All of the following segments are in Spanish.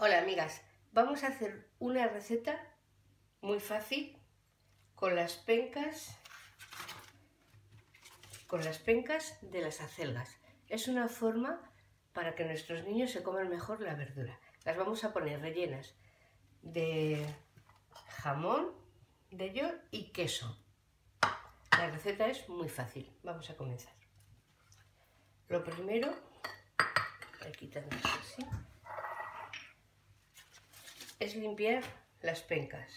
Hola amigas, vamos a hacer una receta muy fácil con las pencas con las pencas de las acelgas. Es una forma para que nuestros niños se coman mejor la verdura. Las vamos a poner rellenas de jamón, de york y queso. La receta es muy fácil. Vamos a comenzar. Lo primero, quitando así es limpiar las pencas.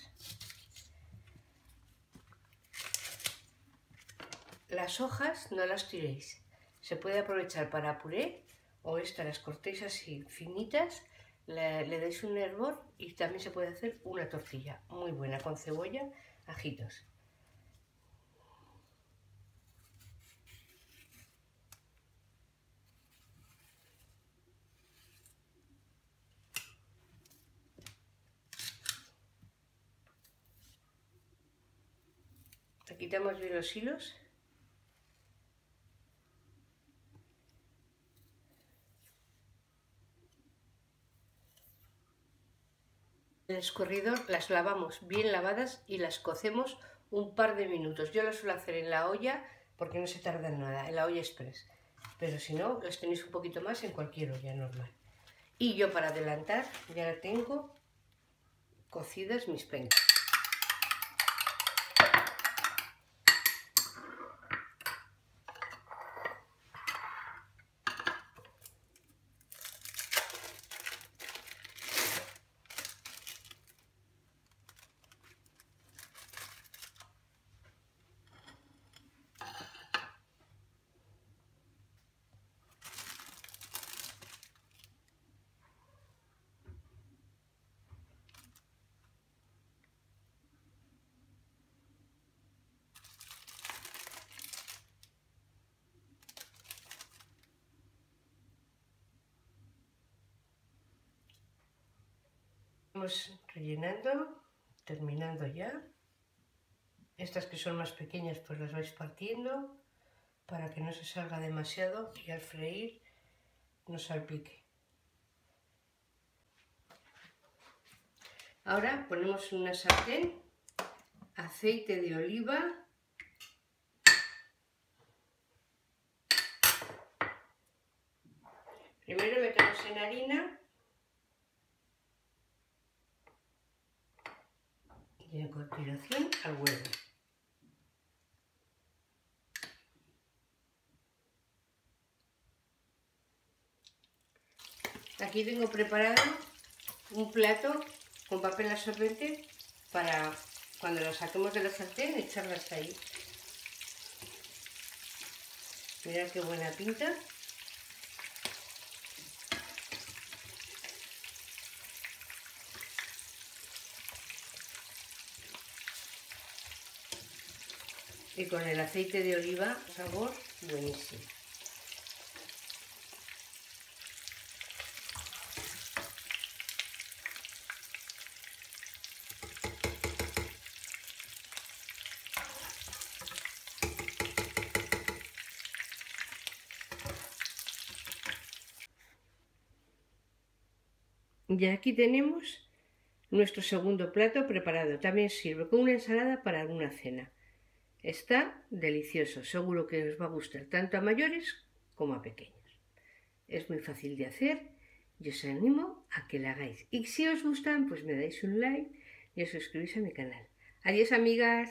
Las hojas no las tiréis. Se puede aprovechar para puré o estas las cortéis así finitas, le, le dais un hervor y también se puede hacer una tortilla muy buena con cebolla, ajitos. Quitamos bien los hilos. El escurridor las lavamos bien lavadas y las cocemos un par de minutos. Yo las suelo hacer en la olla porque no se tarda nada, en la olla express. Pero si no, las tenéis un poquito más en cualquier olla normal. Y yo para adelantar ya tengo cocidas mis pencas. Rellenando, terminando ya. Estas que son más pequeñas pues las vais partiendo para que no se salga demasiado y al freír no salpique. Ahora ponemos una sartén, aceite de oliva, Primero metemos en harina y a continuación al huevo. Aquí tengo preparado un plato con papel absorbente para cuando lo saquemos de la sartén echarlas ahí. Mirad qué buena pinta. Y con el aceite de oliva, sabor buenísimo. Y aquí tenemos nuestro segundo plato preparado. También sirve con una ensalada para alguna cena. Está delicioso, seguro que os va a gustar tanto a mayores como a pequeños. Es muy fácil de hacer y os animo a que la hagáis. Y si os gustan, pues me dais un like y os suscribís a mi canal. Adiós amigas.